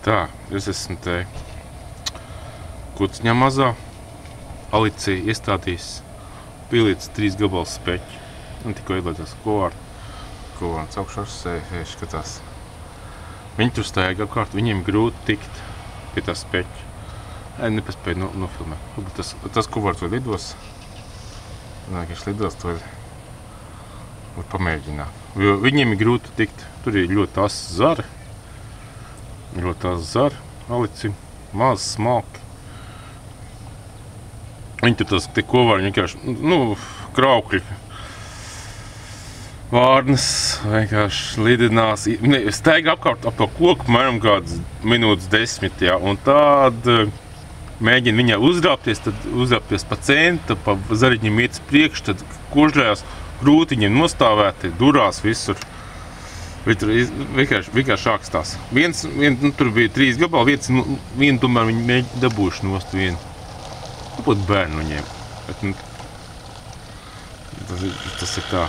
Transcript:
Tā, es esmu te kucņā mazā. Alicija iestādījis pielīdz trīs gabalus speķi. Un tikko ielēdās kovār. Kovārs augšās sēž, skatās. Viņi tur stāja apkārt, viņiem grūti tikt pie tā speķa. Ai, nepaspēja no, nofilmēt. Tas, tas kovārs vēl lidos. Nē, ka viņš lidos, to var, var pamēģināt. Jo viņiem ir grūti tikt. Tur ir ļoti tās zari. Ļoti tās zari, alici, maz smalki. Viņi tur tas te kovāri vienkārši, nu, kraukļi. Vārnas vienkārši lidinās. Ne, Staigā apkārt ap to koku mēram kādas minūtes desmit, jā. Un tad eh, mēģina viņai uzrāpties, tad uzrāpties pa centu, pa zariņiem iet uz priekšu, tad kožļājās grūti viņiem nostāvēti, durās visur. Viņi tur vienkārši, vienkārši ākstās. Viens, vien, nu, tur bija trīs gabali, viens, nu, vienu tomēr viņi mēģina dabūjuši nost vienu. Varbūt bērnu viņiem. Bet, nu, tas, ir, tas ir tā.